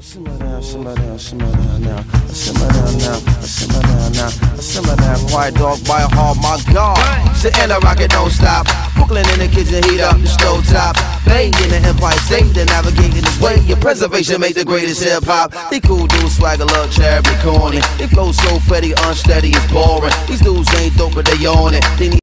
Simmer down, simmer down, simmer down now. Simmer down now, simmer down now. Simmer down, quiet dog by a heart, my God. Sit in a rocket, don't stop. Brooklyn in the kitchen, heat up the stove top. Bang in the Empire State, they navigating the way. Your preservation make the greatest hip hop. They cool dudes, swagger, love, cherry, corny. They flow so fetty, unsteady, it's boring. These dudes ain't dope, but they own it. They need